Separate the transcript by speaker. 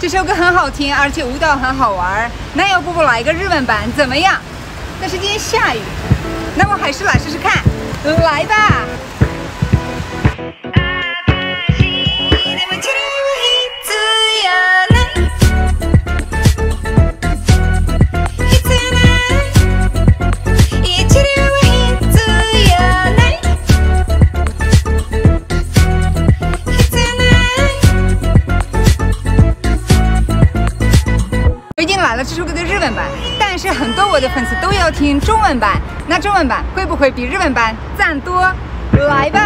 Speaker 1: 这首歌很好听，而且舞蹈很好玩。那要不我来一个日文版怎么样？但是今天下雨，那我还是来试试看。来吧。了这首歌的日文版，但是很多我的粉丝都要听中文版，那中文版会不会比日文版赞多？来吧！